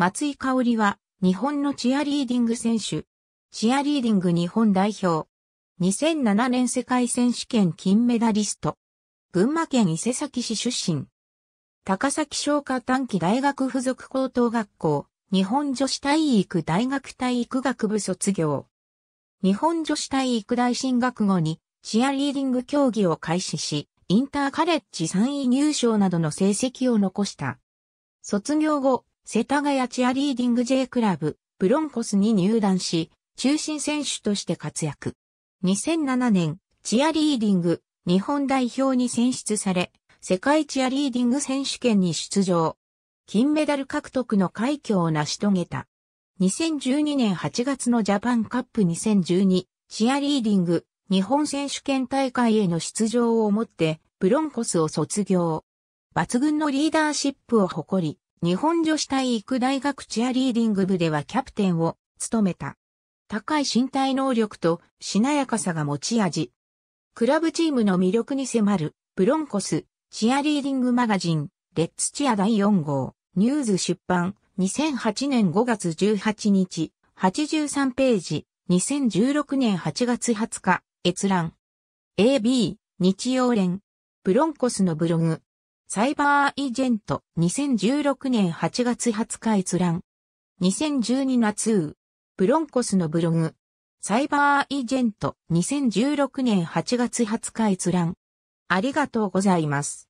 松井香織は日本のチアリーディング選手。チアリーディング日本代表。2007年世界選手権金メダリスト。群馬県伊勢崎市出身。高崎商科短期大学附属高等学校、日本女子体育大学体育学部卒業。日本女子体育大進学後に、チアリーディング競技を開始し、インターカレッジ3位入賞などの成績を残した。卒業後、世田谷チアリーディング J クラブ、ブロンコスに入団し、中心選手として活躍。2007年、チアリーディング日本代表に選出され、世界チアリーディング選手権に出場。金メダル獲得の快挙を成し遂げた。2012年8月のジャパンカップ2012チアリーディング日本選手権大会への出場をもってブロンコスを卒業。抜群のリーダーシップを誇り、日本女子体育大学チアリーディング部ではキャプテンを務めた。高い身体能力としなやかさが持ち味。クラブチームの魅力に迫るブロンコスチアリーディングマガジンレッツチア第4号。ニューズ出版。2008年5月18日、83ページ、2016年8月20日、閲覧。AB、日曜連、ブロンコスのブログ、サイバーイジェント、2016年8月20日閲覧。2012夏、ブロンコスのブログ、サイバーイジェント、2016年8月20日閲覧。ありがとうございます。